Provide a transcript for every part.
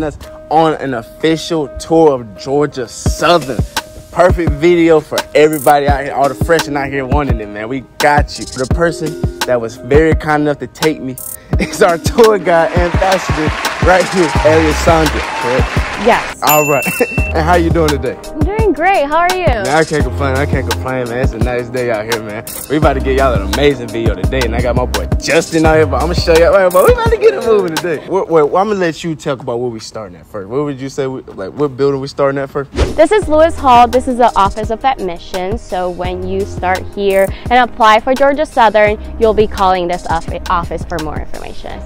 us on an official tour of Georgia Southern. Perfect video for everybody out here, all the freshmen out here wanting it, man. We got you. The person that was very kind enough to take me is our tour guide ambassador right here, Alessandra, correct? Yes. All right. and how you doing today? Doing great. How are you? Man, I can't complain. I can't complain, man. It's a nice day out here, man. We about to get y'all an amazing video today, and I got my boy Justin out here, but I'm gonna show y'all. Right, but we about to get it moving today. Wait, wait, I'm gonna let you talk about where we starting at first. What would you say? We, like, what building we starting at first? This is Lewis Hall. This is the Office of Admissions. So when you start here and apply for Georgia Southern, you'll be calling this office for more information.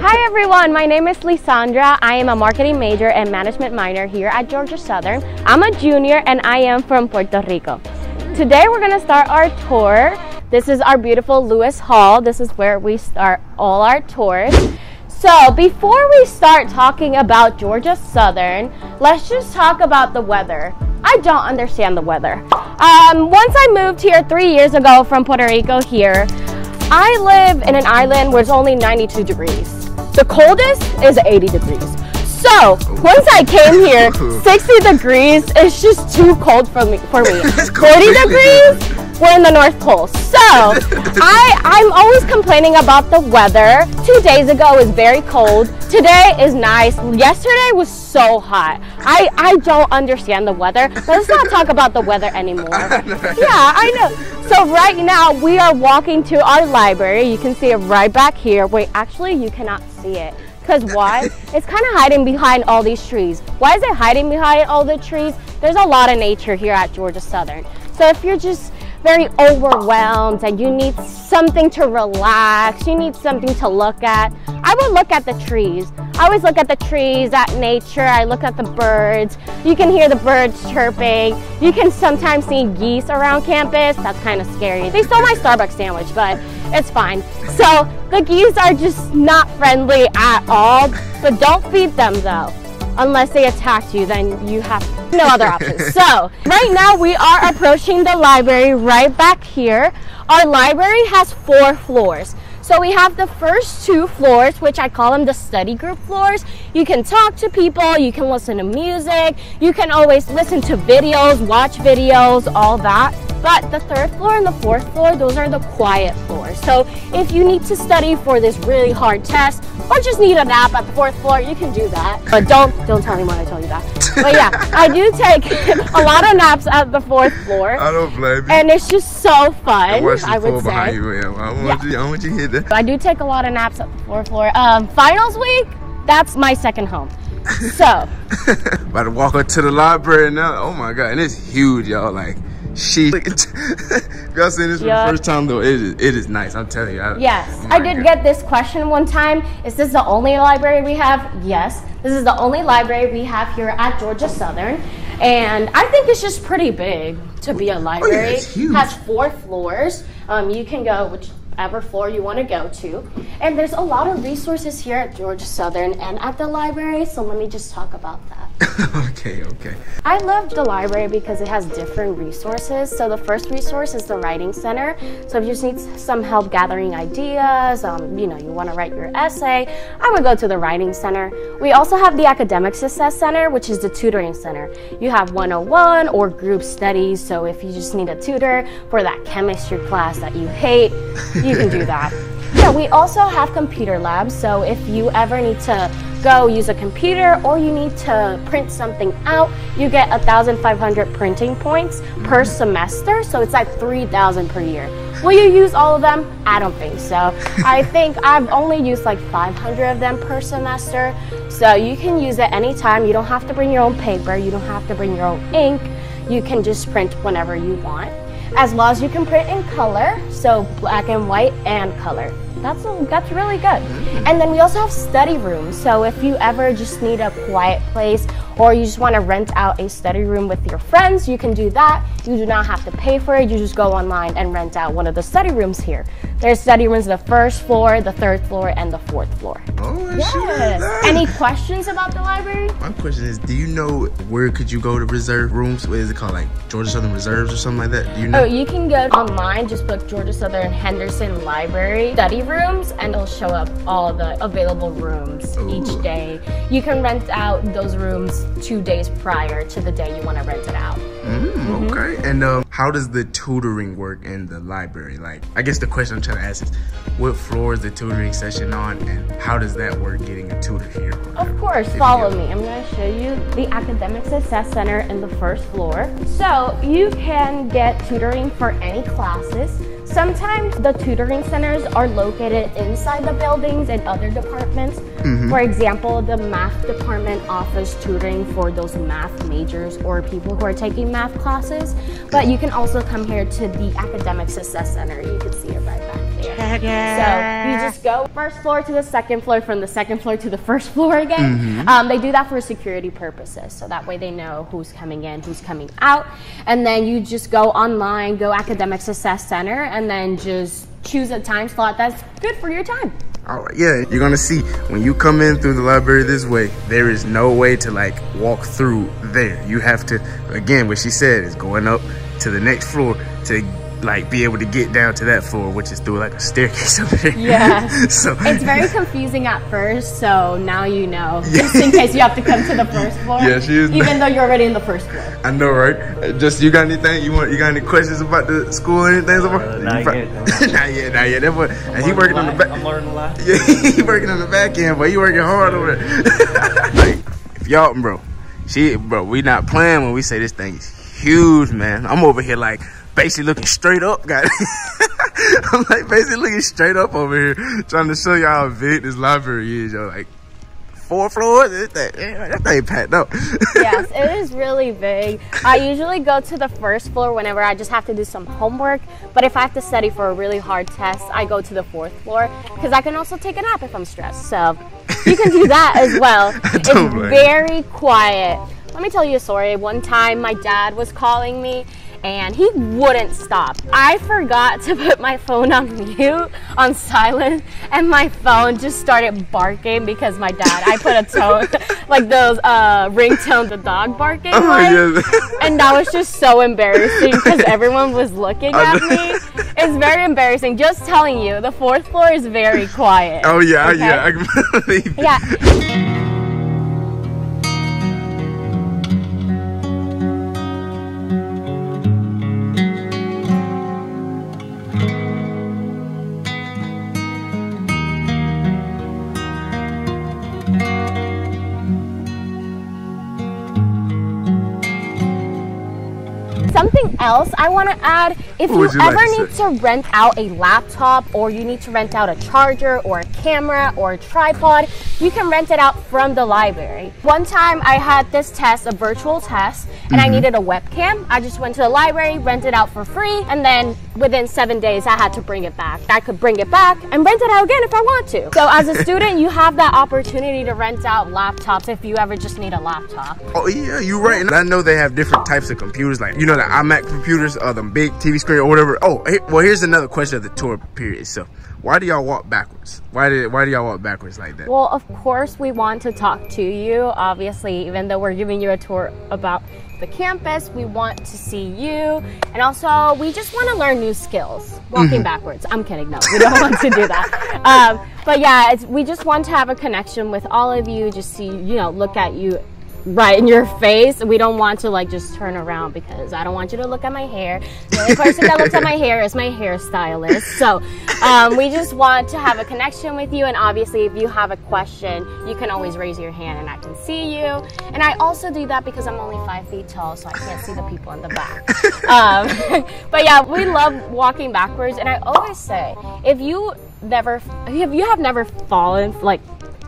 Hi everyone, my name is Lisandra. I am a marketing major and management minor here at Georgia Southern. I'm a junior and I am from Puerto Rico. Today we're gonna start our tour. This is our beautiful Lewis Hall. This is where we start all our tours. So before we start talking about Georgia Southern, let's just talk about the weather. I don't understand the weather. Um, once I moved here three years ago from Puerto Rico here, I live in an island where it's only 92 degrees. The coldest is 80 degrees. So once I came here, 60 degrees is just too cold for me. For me, 40 degrees, we're in the North Pole. So I I'm always complaining about the weather. Two days ago was very cold. Today is nice. Yesterday was so hot. I I don't understand the weather. Let's not talk about the weather anymore. Yeah, I know. So right now we are walking to our library. You can see it right back here. Wait, actually you cannot see it. Because why? it's kind of hiding behind all these trees. Why is it hiding behind all the trees? There's a lot of nature here at Georgia Southern. So if you're just very overwhelmed and you need something to relax, you need something to look at, I would look at the trees. I always look at the trees, at nature, I look at the birds. You can hear the birds chirping. You can sometimes see geese around campus. That's kind of scary. They stole my Starbucks sandwich, but it's fine. So the geese are just not friendly at all, but don't feed them though unless they attacked you, then you have no other options. So right now we are approaching the library right back here. Our library has four floors. So we have the first two floors, which I call them the study group floors. You can talk to people, you can listen to music, you can always listen to videos, watch videos, all that. But the third floor and the fourth floor, those are the quiet floors. So if you need to study for this really hard test or just need a nap at the fourth floor, you can do that. But don't don't tell anyone I told you that. But yeah, I do take a lot of naps at the fourth floor. I don't blame you. And it's just so fun. I would say. You. I want yeah. you. I want you to hit that. I do take a lot of naps at the fourth floor. Um, finals week, that's my second home. So. About to walk up to the library now. Oh my god, and it's huge, y'all. Like she y'all seen this for the first time though it is, it is nice i'm telling you I, yes oh i did God. get this question one time is this the only library we have yes this is the only library we have here at georgia southern and i think it's just pretty big to be a library oh, yeah, it has four floors um, you can go whichever floor you want to go to. And there's a lot of resources here at georgia southern and at the library so let me just talk about that okay, okay. I love the library because it has different resources. So the first resource is the Writing Center. So if you just need some help gathering ideas, um, you know, you want to write your essay, I would go to the Writing Center. We also have the Academic Success Center, which is the tutoring center. You have 101 or group studies. So if you just need a tutor for that chemistry class that you hate, you can do that. Yeah, we also have computer labs. So if you ever need to go use a computer or you need to print something out, you get 1,500 printing points per semester. So it's like 3,000 per year. Will you use all of them? I don't think so. I think I've only used like 500 of them per semester. So you can use it anytime. You don't have to bring your own paper. You don't have to bring your own ink. You can just print whenever you want. As long as you can print in color, so black and white and color. That's a, that's really good. Mm. And then we also have study rooms. So if you ever just need a quiet place or you just want to rent out a study room with your friends, you can do that. You do not have to pay for it. You just go online and rent out one of the study rooms here. There's study rooms the first floor, the third floor, and the fourth floor. Oh, Yes. Any questions about the library? My question is, do you know where could you go to reserve rooms? What is it called, like Georgia Southern Reserves or something like that? Do you know? Oh, you can go online, just book Georgia Southern Henderson Library study rooms, and it'll show up all the available rooms Ooh. each day. You can rent out those rooms two days prior to the day you want to rent it out. Mm, okay. And um, how does the tutoring work in the library? Like, I guess the question I'm trying to ask is, what floor is the tutoring session on, and how does that work getting a tutor here? Of course, If follow me. I'm going to show you the Academic Success Center in the first floor. So you can get tutoring for any classes. Sometimes the tutoring centers are located inside the buildings and other departments. Mm-hmm. For example, the math department offers tutoring for those math majors or people who are taking math classes. But you can also come here to the Academic Success Center. You can see it right back there. So you just go first floor to the second floor, from the second floor to the first floor again. Um, they do that for security purposes, so that way they know who's coming in, who's coming out, and then you just go online, go Academic Success Center, and then just choose a time slot that's good for your time. All right, yeah, you're gonna see when you come in through the library this way, there is no way to like walk through there. You have to, again, what she said is going up to the next floor to like be able to get down to that floor, which is through like a staircase over there. Yeah. so It's very confusing at first, so now you know, just in case you have to come to the first floor, Yeah, she is- even though you're already in the first floor. I know, right? Just you got anything you want? You got any questions about the school or anything? so far? Uh, not You pro- yet. not yet, not yet. That boy, and he working on the back. I'm learning a lot. Yeah, he working on the back end, but he working hard over there. like, if y'all, bro, she, bro, we not playing when we say this thing is huge, man. I'm over here like basically looking straight up, guys. I'm like basically looking straight up over here, trying to show y'all how big this library is, yo. Like four floors, that thing, yeah, that thing packed up. yes, it is really big. I usually go to the first floor whenever I just have to do some homework. But if I have to study for a really hard test, I go to the fourth floor because I can also take a nap if I'm stressed. So you can do that as well. It's very quiet. Let me tell you a story. One time my dad was calling me and he wouldn't stop. I forgot to put my phone on mute, on silent, and my phone just started barking because my dad, I put a tone, like those uh, ringtone, the dog barking. Oh, like, yes. And that was just so embarrassing because everyone was looking at me. It's very embarrassing. Just telling you, the fourth floor is very quiet. oh yeah, okay? yeah, I can believe it. Yeah. Something else I want to add if you you like ever to need say? to rent out a laptop or you need to rent out a charger or a camera or a tripod, you can rent it out from the library. One time I had this test, a virtual test, and I Mm-hmm. needed a webcam. I just went to the library, rented it out for free, and then within seven days I had to bring it back. I could bring it back and rent it out again if I want to. So as a student, you have that opportunity to rent out laptops if you ever just need a laptop. Oh yeah, you're right. And I know they have different types of computers, like you know the iMac computers or the big TV screen or whatever. Oh, well, here's another question of the tour period. So, why do y'all walk backwards? Why did why do y'all walk backwards like that? Well, of course, we want to talk to you. Obviously, even though we're giving you a tour about the campus, we want to see you. And also, we just want to learn new skills. Walking backwards. I'm kidding. No, we don't want to do that. Um, but yeah, it's, we just want to have a connection with all of you, just see, you know, look at you right in your face. We don't want to like just turn around because I don't want you to look at my hair. The only person that looks at my hair is my hairstylist. So um, we just want to have a connection with you. And obviously, if you have a question, you can always raise your hand and I can see you. And I also do that because I'm only five feet tall, so I can't see the people in the back. um, but yeah, we love walking backwards. And I always say, if you never, if you have never fallen like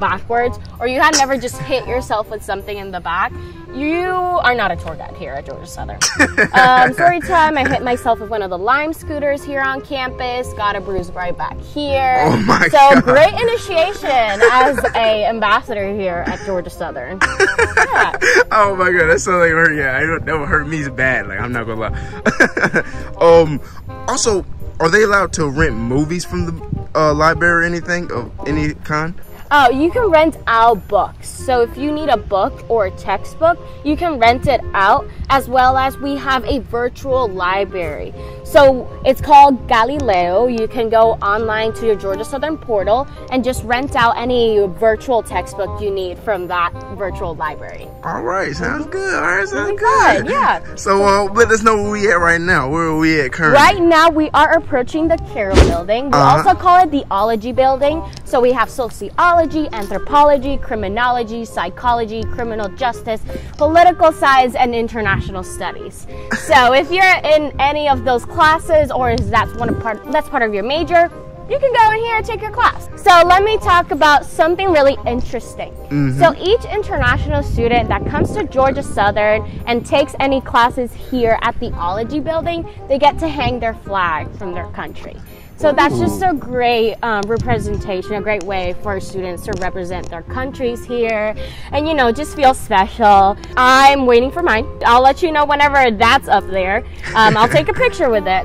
backwards or you had never just hit yourself with something in the back, you are not a tour guide here at Georgia Southern. um, story time, I hit myself with one of the Lime scooters here on campus, got a bruise right back here. Oh my so God. great initiation as a ambassador here at Georgia Southern. Yeah. oh my god, that sounds like hurt. Yeah, I don't, that would hurt me bad. Like I'm not gonna lie. um, also, are they allowed to rent movies from the uh, library or anything of any kind? Oh, you can rent out books. So if you need a book or a textbook, you can rent it out, as well as we have a virtual library. So it's called Galileo. You can go online to your Georgia Southern portal and just rent out any virtual textbook you need from that virtual library. All right, sounds good. All right, sounds good. good, yeah. So uh, let us know where we at right now. Where are we at currently? Right now, we are approaching the Carroll building. We Uh-huh. also call it the Ology building. So we have sociology, anthropology, criminology, psychology, criminal justice, political science, and international studies. So if you're in any of those classes, or is that's one part that's part of your major, you can go in here and take your class. So let me talk about something really interesting. Mm-hmm. So each international student that comes to Georgia Southern and takes any classes here at the Ology building, they get to hang their flag from their country. So that's just a great um, representation, a great way for students to represent their countries here and, you know, just feel special. I'm waiting for mine. I'll let you know whenever that's up there. Um, I'll take a picture with it.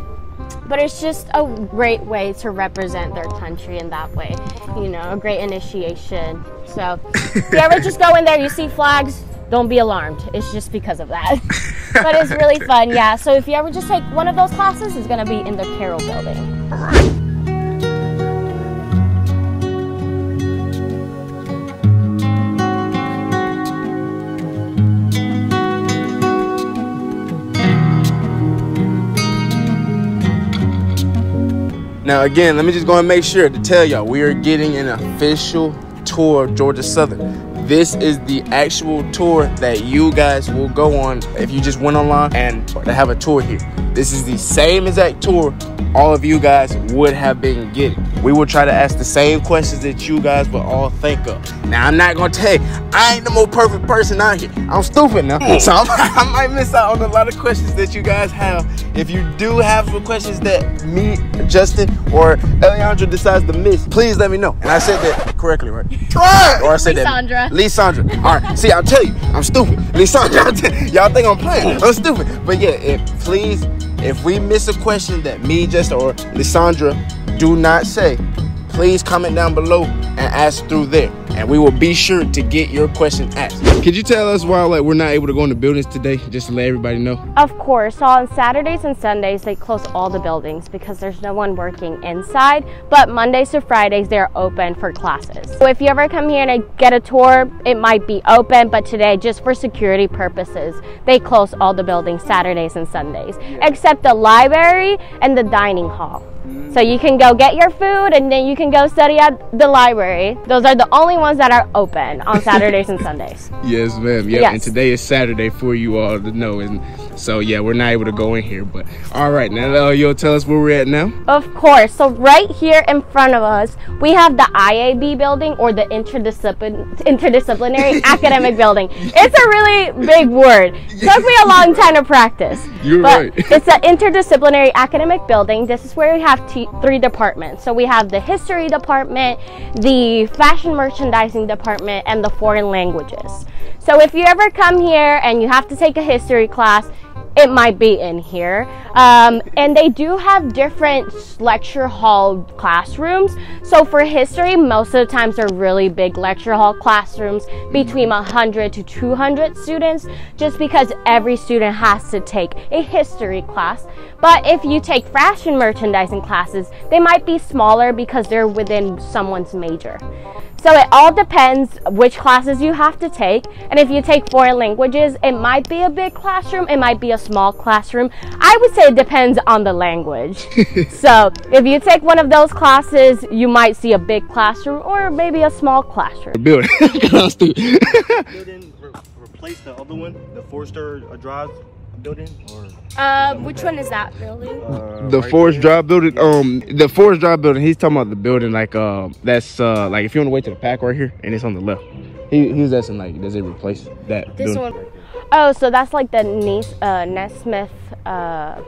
But it's just a great way to represent their country in that way. You know, a great initiation. So if you ever just go in there, you see flags, don't be alarmed. It's just because of that. but it's really fun, yeah. So if you ever just take one of those classes, it's gonna be in the Carroll building. Now again, let me just go and make sure to tell y'all we are getting an official tour of Georgia Southern. This is the actual tour that you guys will go on if you just went online and to have a tour here. This is the same exact tour all of you guys would have been getting. We will try to ask the same questions that you guys would all think of. Now I'm not gonna tell you, I ain't the most perfect person out here. I'm stupid now, hmm. so I'm, I might miss out on a lot of questions that you guys have. If you do have some questions that me, Justin, or Eliandra decides to miss, please let me know. And I said that correctly, right? Try. Or I said Lisandra. that. Lisandra. All right. See, I'll tell you, I'm stupid. Lisandra, I'll y'all think I'm playing? I'm stupid. But yeah, if please, if we miss a question that me, just or Lisandra do not say, please comment down below and ask through there, and we will be sure to get your question asked. Could you tell us why like we're not able to go in the buildings today, just to let everybody know? Of course, so on Saturdays and Sundays, they close all the buildings because there's no one working inside. But Mondays to Fridays, they're open for classes. So if you ever come here and get a tour, it might be open, but today, just for security purposes, they close all the buildings Saturdays and Sundays, except the library and the dining hall. So you can go get your food and then you can go study at the library. Those are the only ones that are open on Saturdays and Sundays. Yes, ma'am. Yeah, Yes. and today is Saturday for you all to know, and so yeah, we're not able to go in here. But all right, now uh, you'll tell us where we're at now. Of course. So right here in front of us, we have the IAB building or the interdisciplin- interdisciplinary academic building. It's a really big word. Took me a long time to practice. You're but right. it's an interdisciplinary academic building. This is where we have t- three departments. So we have the history department, the fashion merchandising department, and the foreign languages. So if you ever come here and you have to take a history class, it might be in here. Um, and they do have different lecture hall classrooms. So for history, most of the times they're really big lecture hall classrooms between 100 to 200 students, just because every student has to take a history class. But if you take fashion merchandising classes, they might be smaller because they're within someone's major. So it all depends which classes you have to take. And if you take foreign languages, it might be a big classroom, it might be a small classroom. I would say it depends on the language. so if you take one of those classes, you might see a big classroom or maybe a small classroom. Building. I'm building re- replace the other one, the Forster uh, Drive building or? Uh, which one is that building? Uh, the right Forest Drive building. Um, the Forest Drive building. He's talking about the building like uh that's uh like if you're on the way to the pack right here and it's on the left. He he's asking like does it replace that? This building? one. Oh, so that's like the Nes- uh, Nessmith. Uh,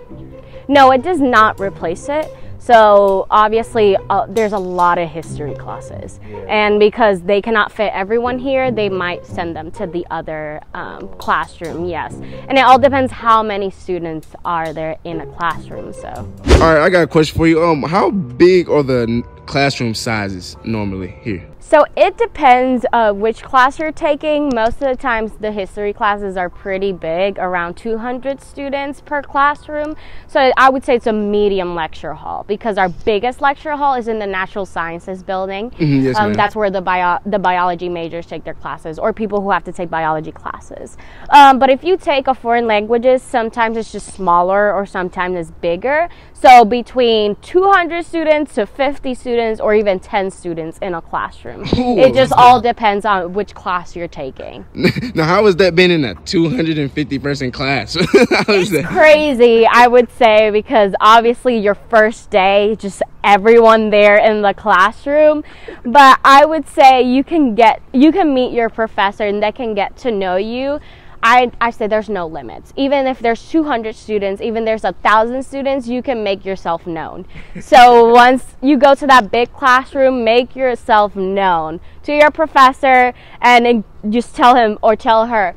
no, it does not replace it. So obviously, uh, there's a lot of history classes, yeah. and because they cannot fit everyone here, they might send them to the other um, classroom. Yes, and it all depends how many students are there in a classroom. So. All right, I got a question for you. Um, how big are the classroom sizes normally here? So it depends uh, which class you're taking. Most of the times the history classes are pretty big, around 200 students per classroom. So I would say it's a medium lecture hall because our biggest lecture hall is in the natural sciences building. Mm-hmm, yes, um, that's where the, bio- the biology majors take their classes or people who have to take biology classes. Um, but if you take a foreign languages, sometimes it's just smaller or sometimes it's bigger. So between 200 students to 50 students or even 10 students in a classroom. Ooh. It just all depends on which class you're taking. now, how has that been in a 250 person class? it's that? crazy, I would say, because obviously your first day, just everyone there in the classroom. But I would say you can get, you can meet your professor and they can get to know you I, I say there's no limits. Even if there's 200 students, even there's a thousand students, you can make yourself known. so once you go to that big classroom, make yourself known to your professor and just tell him or tell her,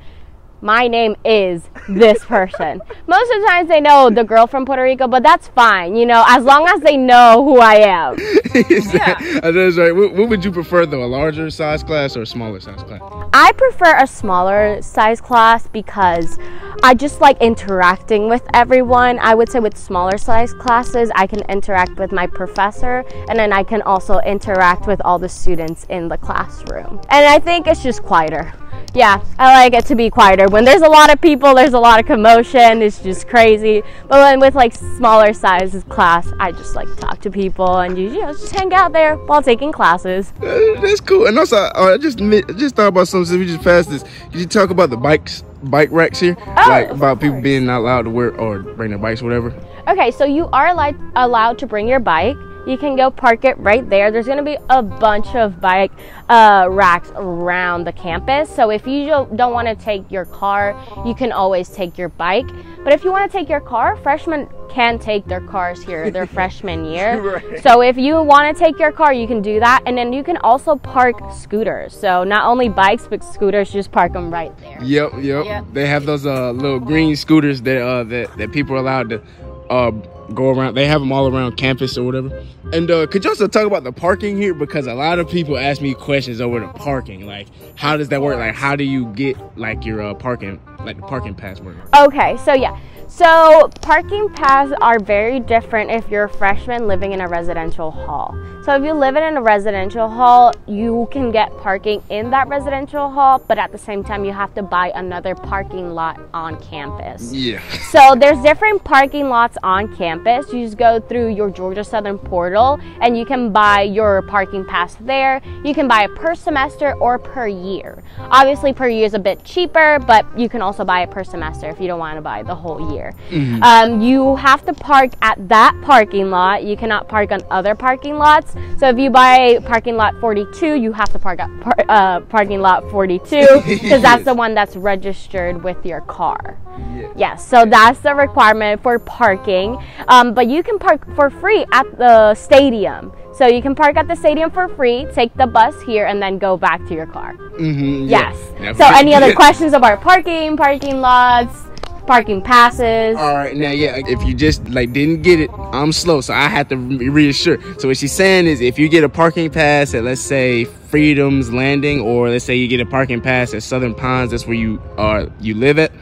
my name is this person. Most of the times they know the girl from Puerto Rico, but that's fine, you know, as long as they know who I am. yeah. That's right. What, what, would you prefer though, a larger size class or a smaller size class? I prefer a smaller size class because I just like interacting with everyone. I would say with smaller size classes, I can interact with my professor and then I can also interact with all the students in the classroom. And I think it's just quieter yeah, I like it to be quieter. When there's a lot of people, there's a lot of commotion. It's just crazy. But when with like smaller sizes class, I just like talk to people and you, you know just hang out there while taking classes. Uh, that's cool. And also, uh, I just just thought about something. We just passed this. Did you talk about the bikes, bike racks here? Oh, like about people being not allowed to wear or bring their bikes, or whatever. Okay, so you are allowed allowed to bring your bike you can go park it right there. There's going to be a bunch of bike uh, racks around the campus. So if you don't want to take your car, you can always take your bike. But if you want to take your car, freshmen can take their cars here their freshman year. Right. So if you want to take your car, you can do that. And then you can also park scooters. So not only bikes, but scooters, just park them right there. Yep, yep. yep. They have those uh, little green scooters that, uh, that, that people are allowed to uh, go around. They have them all around campus or whatever. And uh, could you also talk about the parking here? Because a lot of people ask me questions over the parking. Like, how does that work? Like, how do you get like your uh, parking, like the parking pass work? Okay, so yeah. So parking paths are very different if you're a freshman living in a residential hall. So if you live in a residential hall, you can get parking in that residential hall, but at the same time you have to buy another parking lot on campus. Yeah. So there's different parking lots on campus. You just go through your Georgia Southern portal and you can buy your parking pass there. You can buy it per semester or per year. Obviously per year is a bit cheaper, but you can also buy it per semester if you don't want to buy the whole year. Mm-hmm. Um, you have to park at that parking lot. You cannot park on other parking lots. So if you buy parking lot 42, you have to park at par- uh, parking lot 42 because that's the one that's registered with your car. Yes. yes, so that's the requirement for parking. Um, but you can park for free at the stadium. So you can park at the stadium for free, take the bus here, and then go back to your car. Mm-hmm, yes. Yeah. So any other questions about parking, parking lots? Parking passes. All right, now yeah, if you just like didn't get it, I'm slow, so I have to reassure. So what she's saying is, if you get a parking pass at let's say Freedom's Landing, or let's say you get a parking pass at Southern Pines, that's where you are you live at.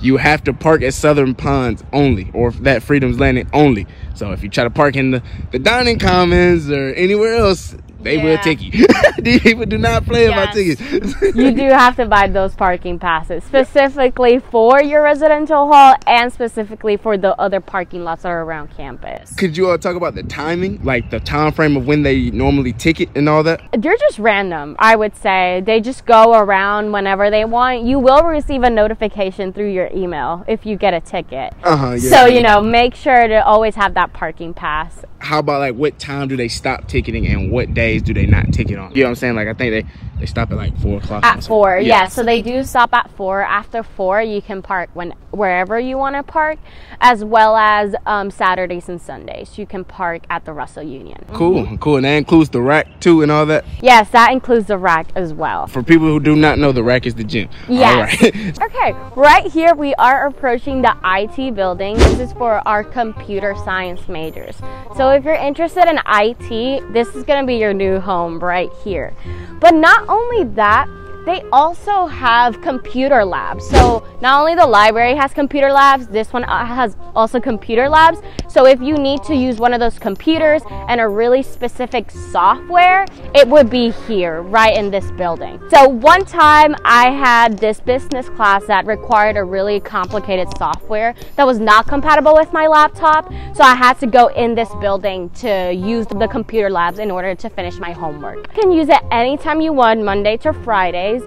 You have to park at Southern Pines only, or that Freedom's Landing only. So if you try to park in the, the dining commons or anywhere else, they will Yeah. take you. These people do not play about tickets. you do have to buy those parking passes specifically for your residential hall and specifically for the other parking lots that are around campus. Could you all talk about the timing, like the time frame of when they normally ticket and all that? They're just random, I would say. They just go around whenever they want. You will receive a notification through your email if you get a ticket. Uh huh. Yeah. So, you know, make sure to always have that parking pass. how about like what time do they stop ticketing and what days do they not take it on? You know what I'm saying? Like I think they they stop at like four o'clock. At four, yeah. So they do stop at four. After four, you can park when wherever you want to park, as well as um, Saturdays and Sundays. You can park at the Russell Union. Cool, cool, and that includes the rack too and all that. Yes, that includes the rack as well. For people who do not know, the rack is the gym. Yes. All right. Okay, right here we are approaching the IT building. This is for our computer science majors. So if you're interested in IT, this is going to be your new home right here. But not only that, they also have computer labs. So not only the library has computer labs, this one uh, has also computer labs. So if you need to use one of those computers and a really specific software, it would be here, right in this building. So one time I had this business class that required a really complicated software that was not compatible with my laptop. So I had to go in this building to use the computer labs in order to finish my homework. You can use it anytime you want, Monday to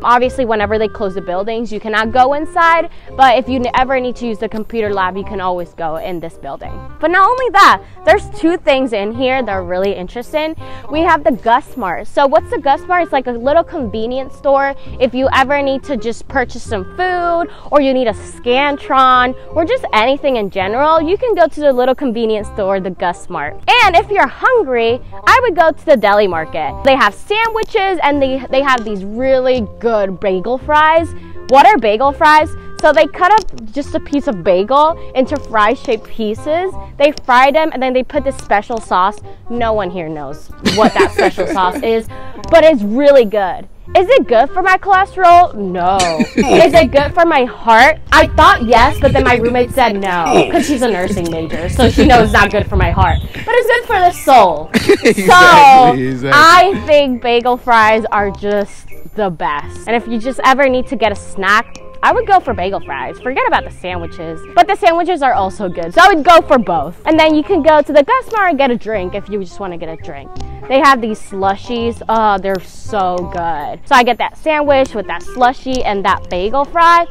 Obviously, whenever they close the buildings, you cannot go inside. But if you ever need to use the computer lab, you can always go in this building. But not only that, there's two things in here that are really interesting. We have the Gus Mart. So what's the Gus Mart? It's like a little convenience store. If you ever need to just purchase some food or you need a Scantron or just anything in general, you can go to the little convenience store, the Gus Mart. And if you're hungry, I would go to the deli market. They have sandwiches and they, they have these really good bagel fries. What are bagel fries? So they cut up just a piece of bagel into fry shaped pieces. They fry them and then they put this special sauce. No one here knows what that special sauce is, but it's really good. Is it good for my cholesterol? No. Is it good for my heart? I thought yes, but then my roommate said no because she's a nursing major, so she knows it's not good for my heart. But it's good for the soul. Exactly, So exactly. I think bagel fries are just the best. And if you just ever need to get a snack, I would go for bagel fries. Forget about the sandwiches. But the sandwiches are also good. So I would go for both. And then you can go to the Gus Mart and get a drink if you just want to get a drink. They have these slushies. Oh, they're so good. So I get that sandwich with that slushie and that bagel fry.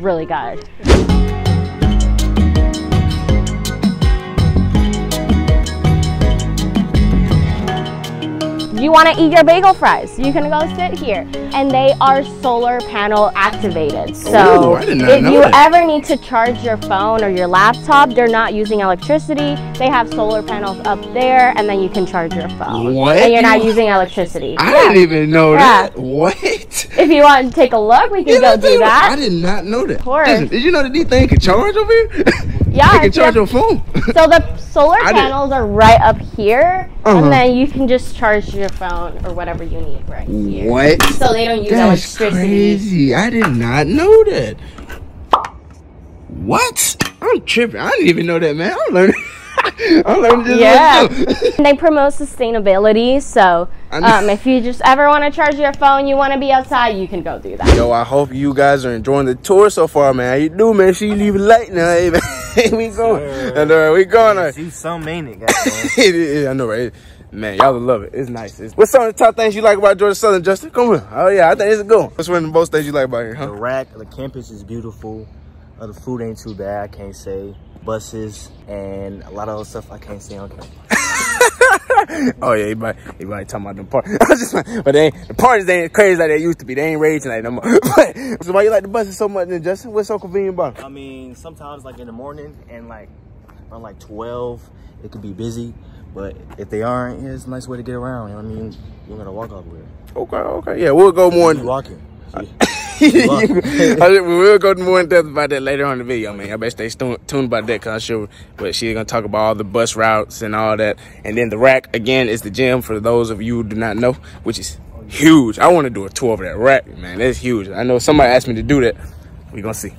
Really good. You want to eat your bagel fries, you can go sit here. And they are solar panel activated. So Ooh, I did not if you that. ever need to charge your phone or your laptop, they're not using electricity. They have solar panels up there and then you can charge your phone. What? And you're not using electricity. I Yeah. didn't even know Yeah. that. What? If you want to take a look, we can go do that. I did not know that. course. Listen, did you know that these things can charge over here? Yeah, can you charge have- your phone. So the solar I did- panels are right up here, Uh-huh. and then you can just charge your phone or whatever you need right here. what? So they don't use That's electricity. crazy. I did not know that. What? I'm tripping. I didn't even know that, man. I'm learning. I'm just Yeah. what you. They promote sustainability, so um, if you just ever want to charge your phone, you want to be outside, you can go do that. Yo, I hope you guys are enjoying the tour so far, man. How you do, man? She leave a light now, hey, man. we going. And uh, we going. Uh, See some ain't it, goddamn. it is, I know, right? Man, y'all will love it. It's nice. It's, what's some of the top things you like about Georgia Southern, Justin? Come on. Oh, yeah, I think it's a good one. What's one of the most things you like about here, huh? the huh? rack, the campus is beautiful. Uh, the food ain't too bad, I can't say. Buses and a lot of other stuff I can't say on camera. Oh, yeah, everybody, everybody talking about them parties. I was just like, but they ain't, the parties they ain't crazy like they used to be. They ain't raging like no more. But, so why you like the buses so much then, Justin? What's so convenient about it? I mean, sometimes like in the morning and like around like 12, it could be busy. But if they aren't, yeah, it's a nice way to get around. You know what I mean? You don't gotta walk all the way. Okay, okay. Yeah, we'll go more walking. See? We will go more in depth about that later on in the video, man. I bet stay tuned about that because I'm sure but she's gonna talk about all the bus routes and all that. And then the rack again is the gym for those of you who do not know, which is huge. I want to do a tour of that rack, man. That's huge. I know somebody asked me to do that. We gonna see.